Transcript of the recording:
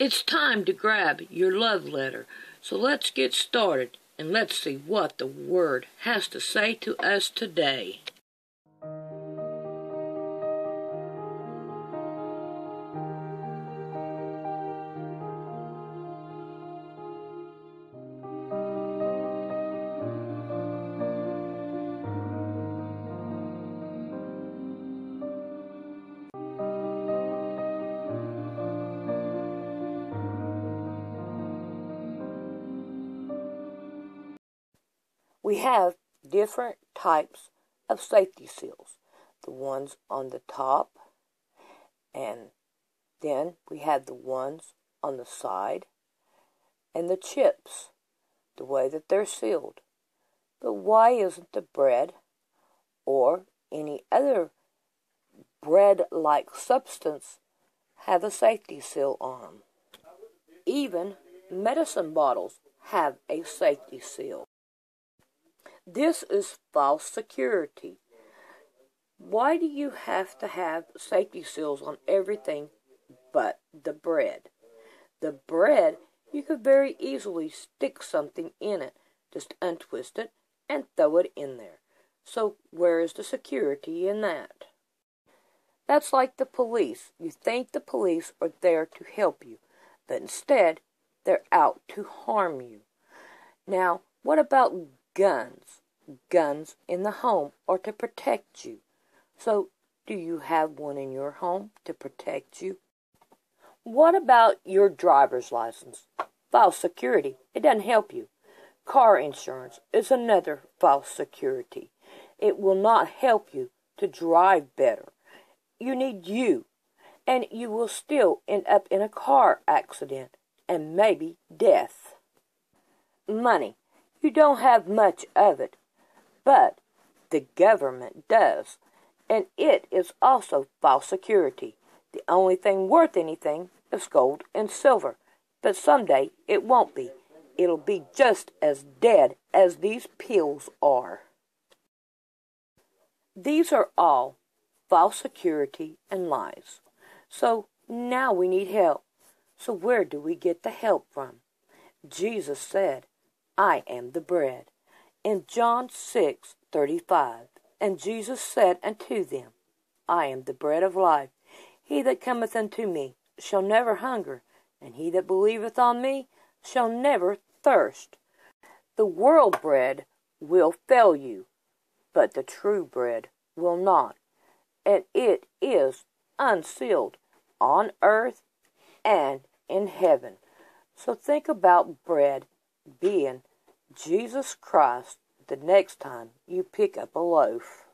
It's time to grab your love letter. So let's get started and let's see what the Word has to say to us today. We have different types of safety seals. The ones on the top, and then we have the ones on the side, and the chips, the way that they're sealed. But why isn't the bread or any other bread like substance have a safety seal on them? Even medicine bottles have a safety seal. This is false security. Why do you have to have safety seals on everything but the bread? The bread, you could very easily stick something in it. Just untwist it and throw it in there. So, where is the security in that? That's like the police. You think the police are there to help you, but instead, they're out to harm you. Now, what about guns? Guns in the home or to protect you. So, do you have one in your home to protect you? What about your driver's license? False security. It doesn't help you. Car insurance is another false security. It will not help you to drive better. You need you, and you will still end up in a car accident and maybe death. Money. You don't have much of it, but the government does, and it is also false security. The only thing worth anything is gold and silver, but someday it won't be. It'll be just as dead as these pills are. These are all false security and lies. So now we need help. So where do we get the help from? Jesus said, I am the bread. In John 6 35, and Jesus said unto them, I am the bread of life. He that cometh unto me shall never hunger, and he that believeth on me shall never thirst. The world bread will fail you, but the true bread will not, and it is unsealed on earth and in heaven. So think about bread being Jesus Christ the next time you pick up a loaf.